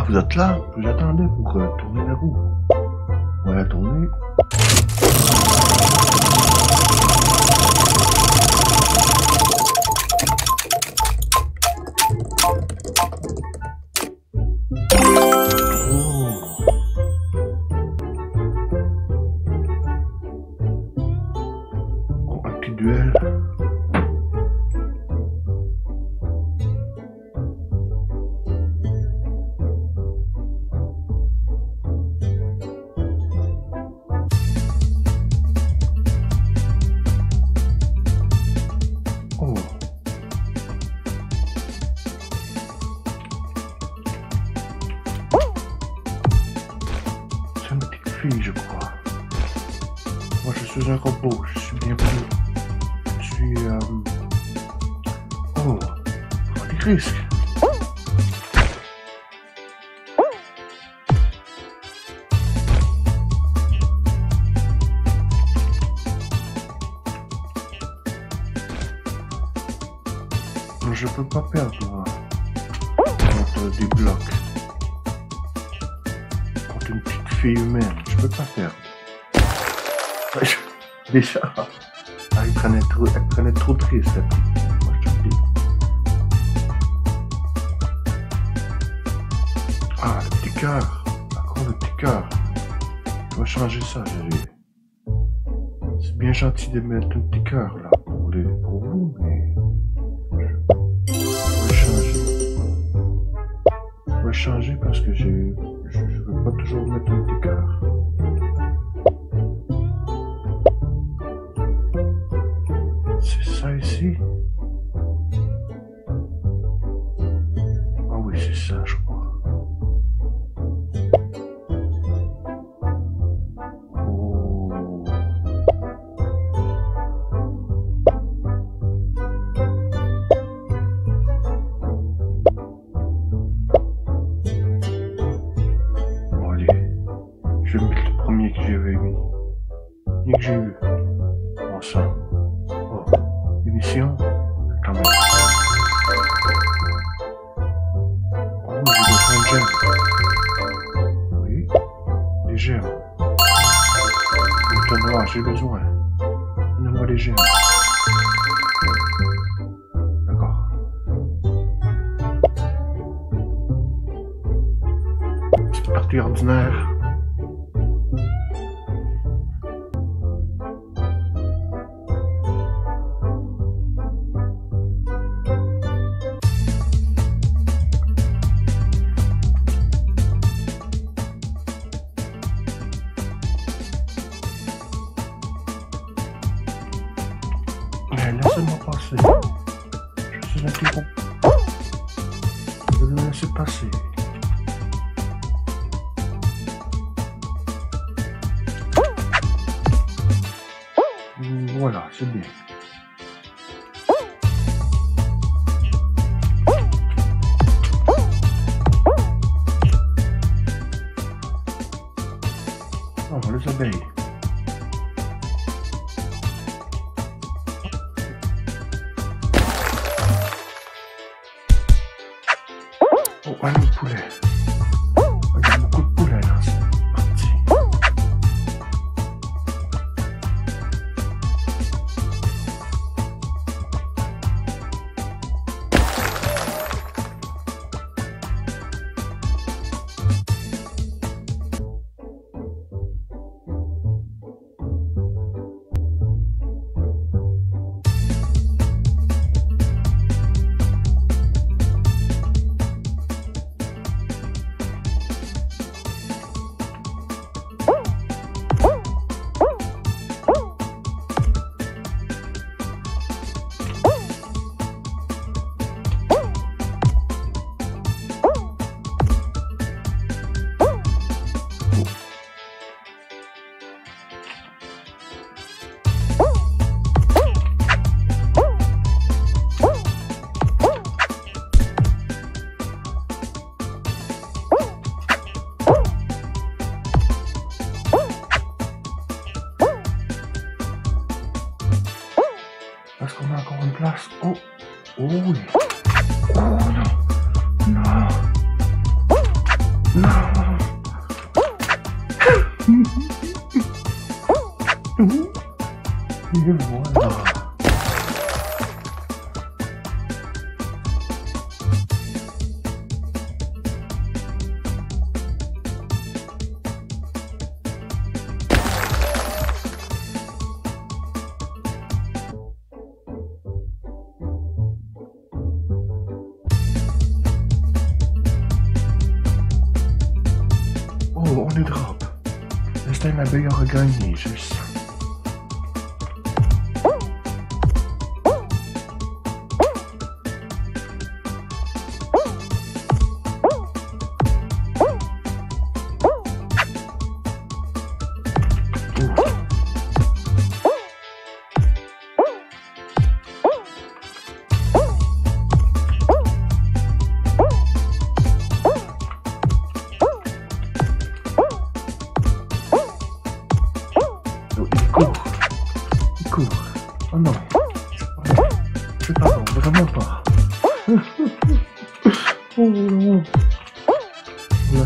Ah, vous êtes là attendez pour euh, tourner la roue. On va la tourner. Un robot. Je suis bien plus. Je suis. Euh... Oh. Des risques. Je peux pas perdre, moi. Contre des blocs. Contre une petite fille humaine. Je peux pas perdre. Déjà. Ah, il prenait trop, elle trop petite. Moi, je te le dis. Ah, le petit cœur. Encore le petit cœur. Je dois changer ça, vu. C'est bien gentil de mettre un petit cœur, là, pour vous, mais... Je vais changer. Je vais changer parce que j'ai... Je, je veux pas toujours mettre un petit cœur. C'est parti ordinaire. las con Dragon Blast. Oh oh, oh, oh no No. Frankenstein l'abeille aurait gagné, je le sens.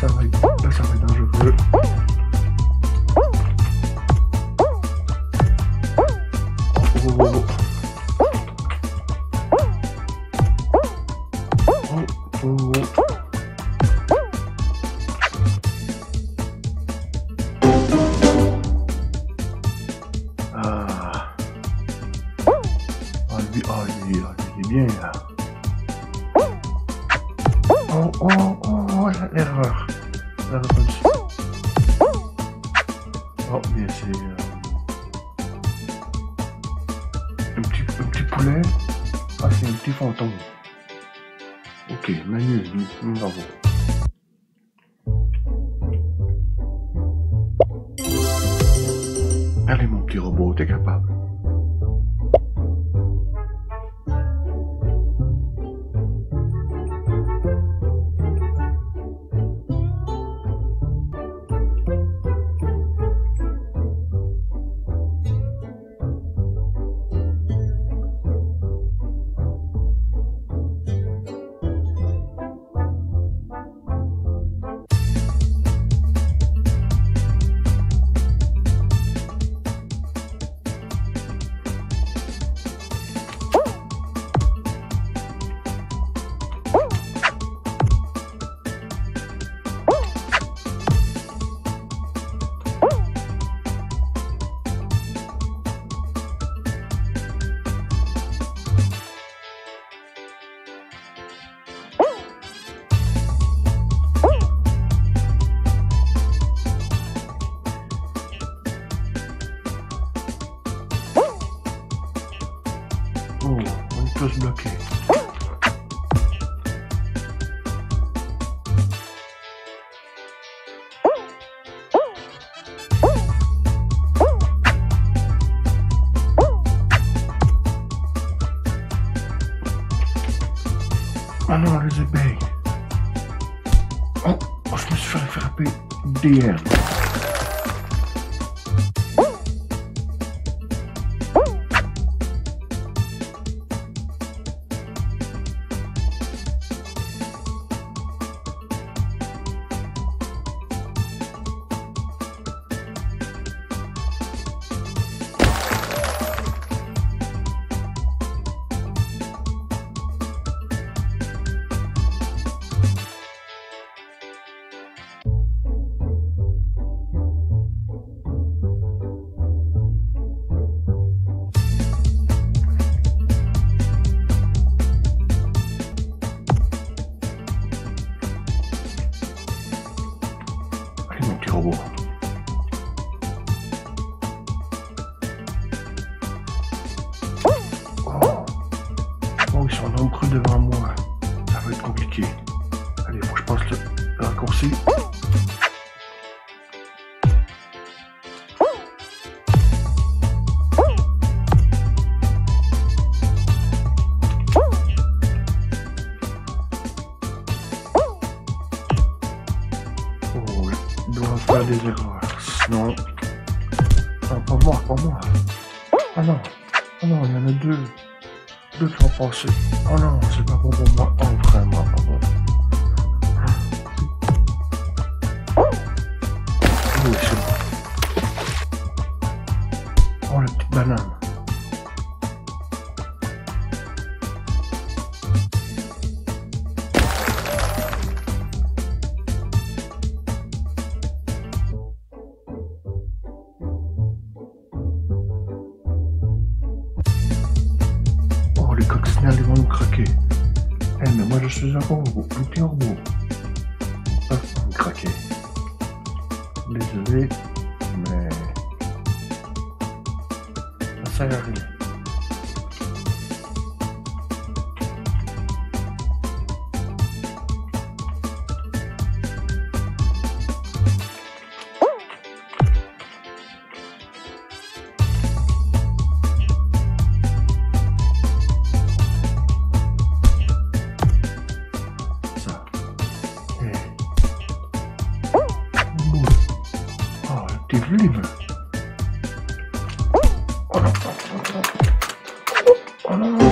Là ça va être, là Ok, Manu, bravo. Allez, mon petit robot, t'es capable. DM. Dois faire des erreurs. Sinon. Non, pas moi, pas moi. Ah non. Ah non, il y en a deux. Deux qui ont passé. Oh non, c'est pas bon pour moi. Oh, vraiment pas bon. Eh, mais moi je suis un corbeau, un corbeau. Ah, vous craquez. Désolé, mais. Ça sert à rien. Oh non.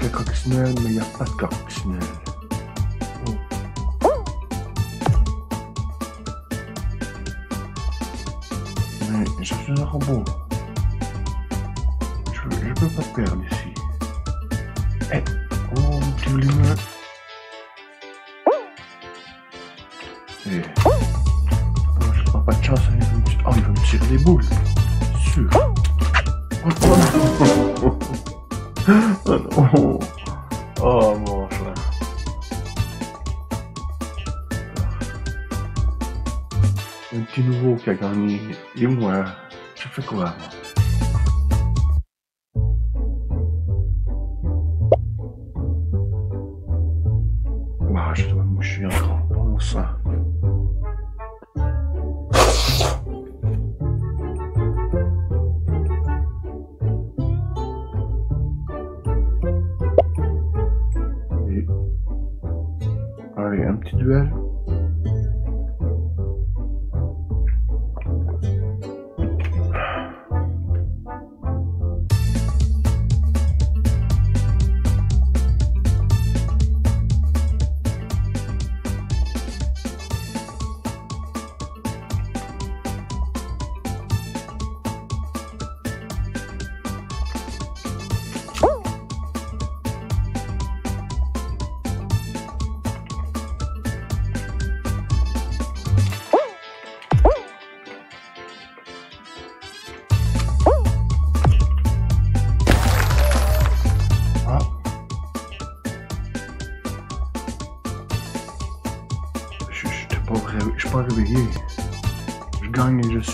Cercle à coccinelle, mais il n'y a pas de coccinelle. Oh. Mais je suis un robot. Je ne peux pas perdre Petit nouveau qui a gagné. Et moi, je fais quoi moi?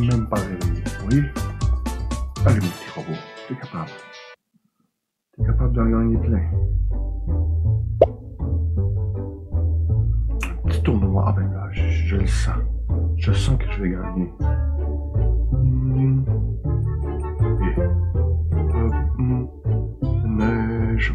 Même pas réveillé. Oui? Allez, mon petit robot. T'es capable. T'es capable d'en gagner plein. Petit tournoi. Ah ben là, je, le sens. Je sens que je vais gagner. Hmm. Et, hmm. Neige,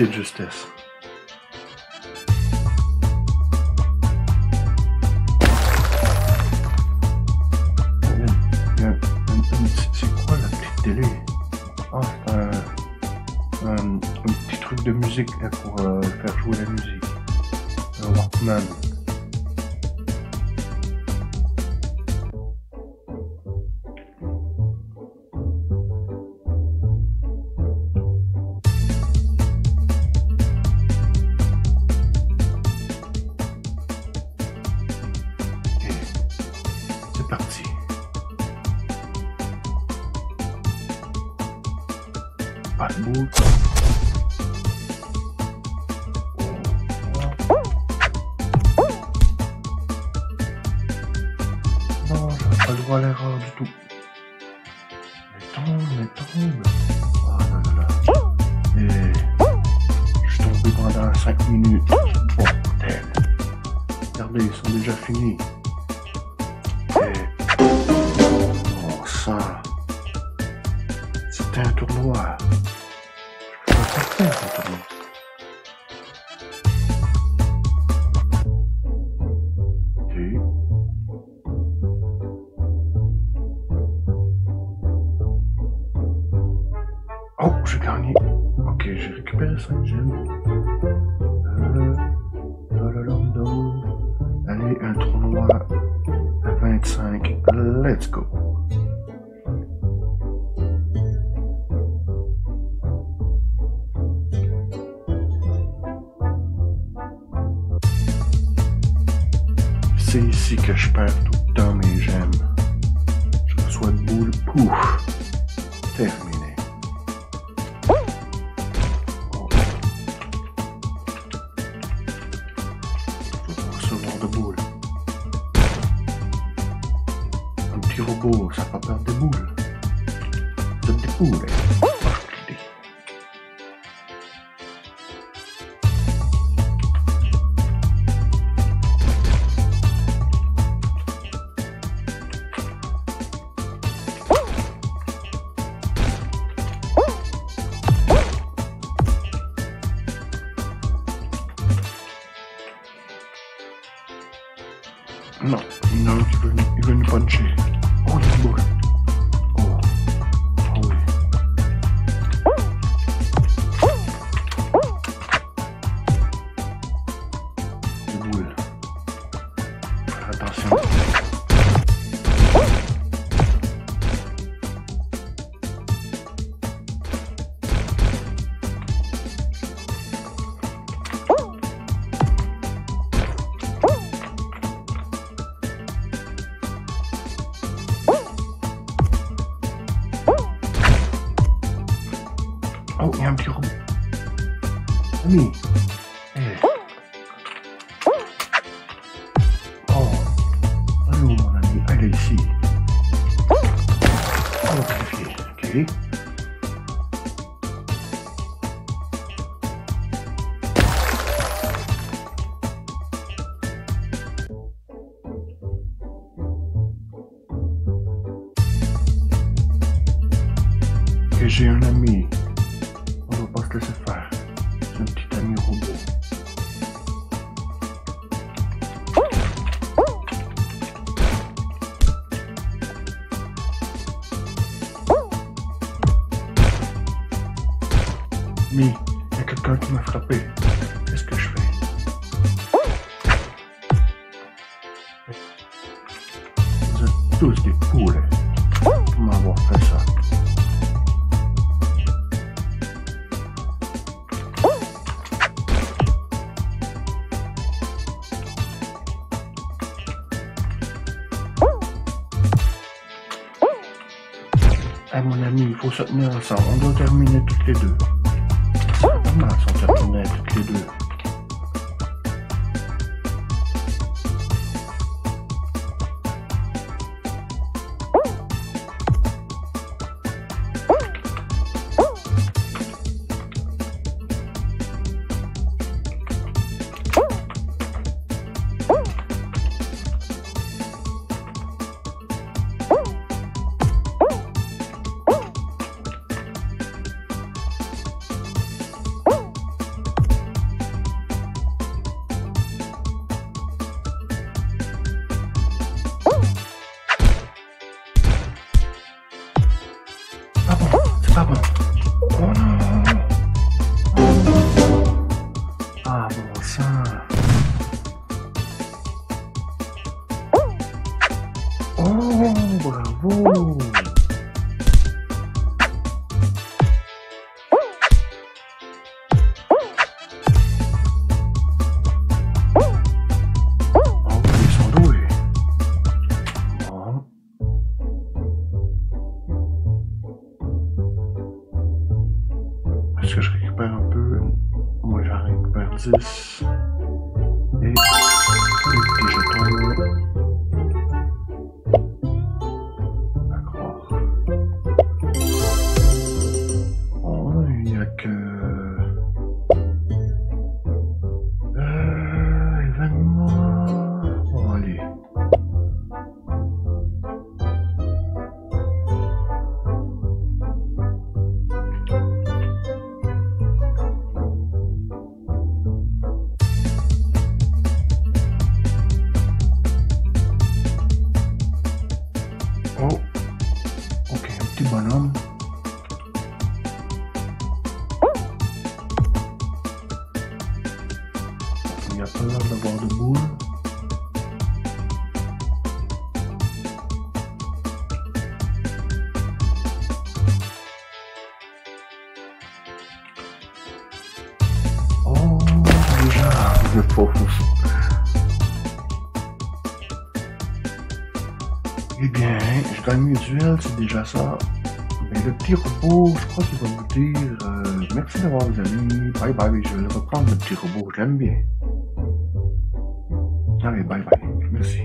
De justesse. Un- un- C'est quoi la petite télé? Ah, c'est un, petit truc de musique là, pour euh, faire jouer la musique. Un Walkman. droit à l'erreur du tout. Mais tombe, mais tombe. C'est ici que je perds Et j'ai un ami. On ne va pas se laisser faire. C'est un petit ami rouge. Ah mon ami, il faut se tenir ensemble. On doit terminer toutes les deux. C'est normal si on se tenait toutes les deux. Récupère un peu. Moi, j'en récupère 10. Et Il n'y a pas l'air d'avoir de boule. Oh, déjà, le pauvre. Eh bien, je gagne mes duels, c'est déjà ça. Le petit robot, je crois qu'il va vous dire euh, merci d'avoir les amis. Bye bye, je vais le reprendre le petit robot, je l'aime bien. Allez, bye bye. Merci.